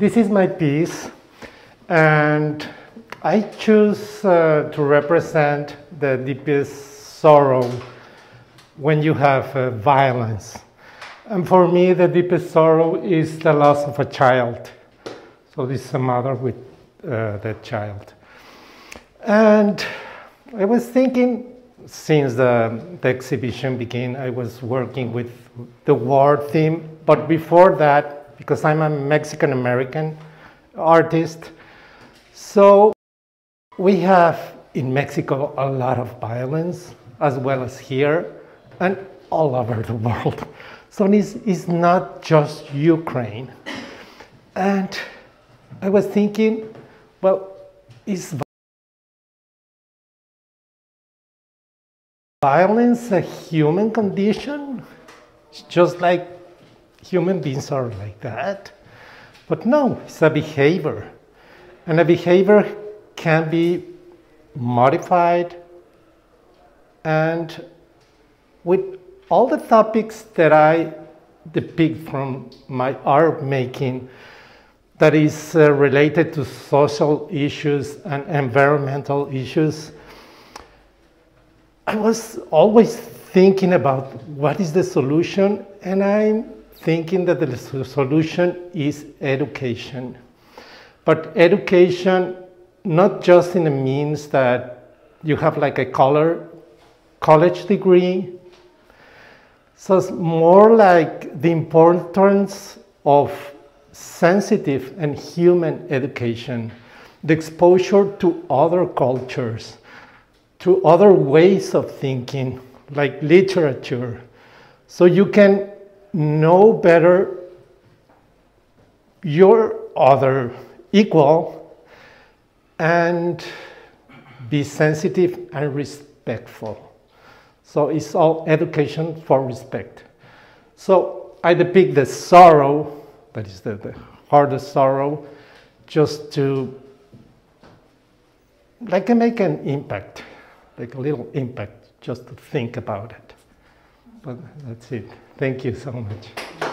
This is my piece, and I choose uh, to represent the deepest sorrow when you have uh, violence. And for me, the deepest sorrow is the loss of a child. So this is a mother with uh, that child. And I was thinking, since the, the exhibition began, I was working with the war theme. But before that, because I'm a Mexican American artist, so we have in Mexico a lot of violence, as well as here and all over the world. So it's, it's not just Ukraine. And I was thinking, well, is violence a human condition? It's just like human beings are like that. But no, it's a behavior. And a behavior can be modified and with all the topics that I depict from my art making that is uh, related to social issues and environmental issues, I was always thinking about what is the solution, and I'm thinking that the solution is education. But education, not just in the means that you have like a color college degree. So it's more like the importance of sensitive and human education, the exposure to other cultures, to other ways of thinking, like literature, so you can know better your other equal and be sensitive and respectful. So it's all education for respect. So I depict the sorrow, that is the, the hardest sorrow, just to like make an impact like a little impact just to think about it. But that's it. Thank you so much.